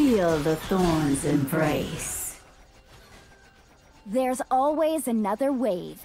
Feel the thorns embrace. There's always another wave.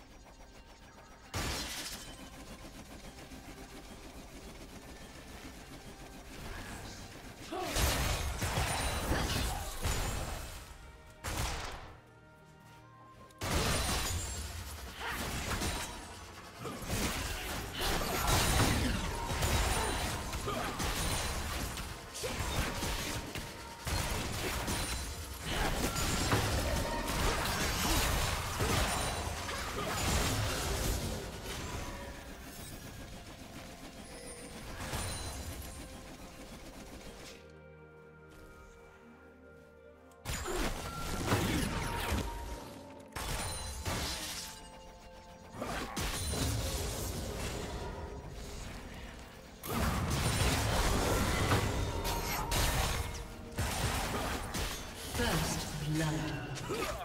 Yeah.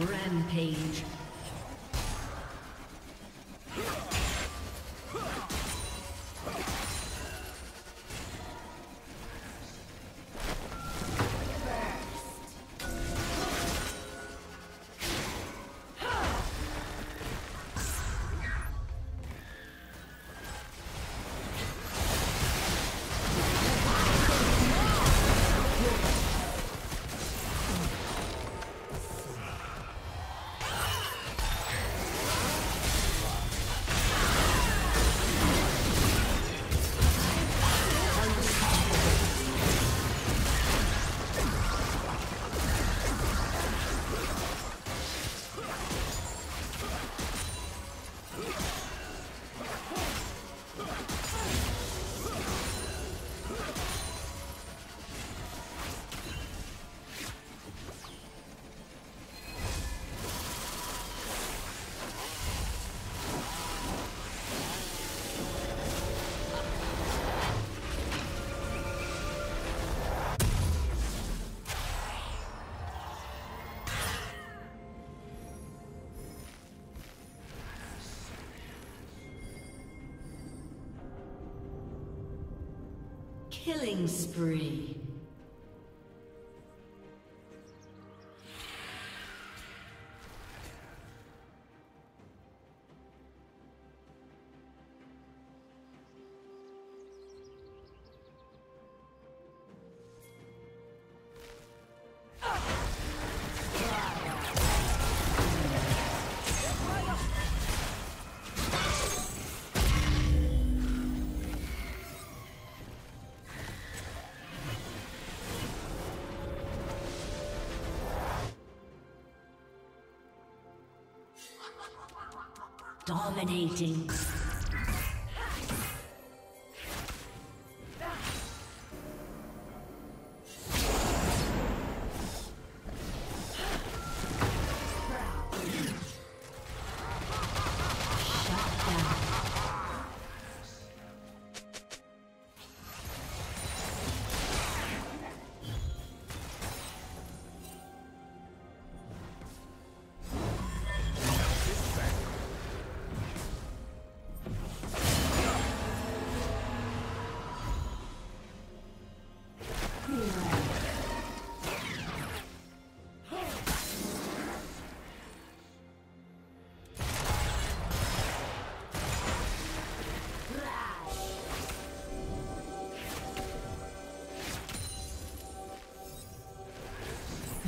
Rampage. Killing spree. Dominating.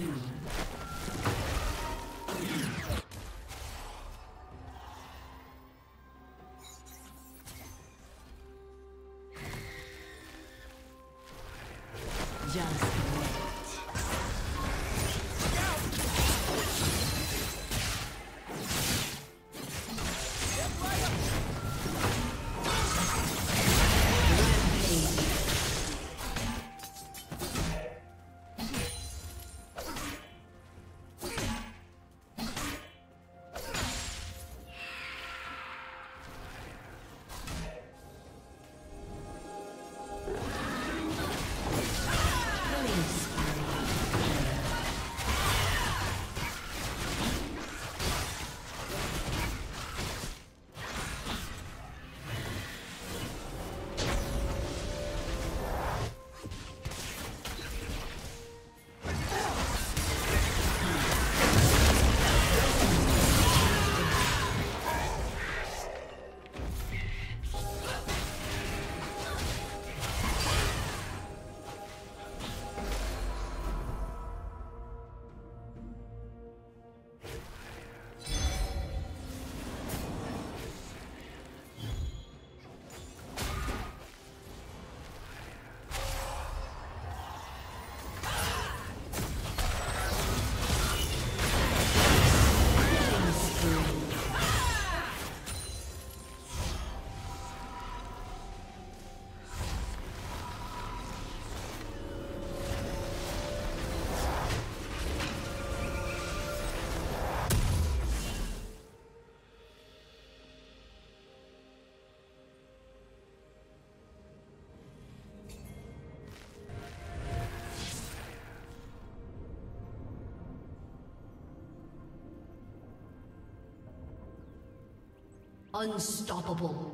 two. Unstoppable.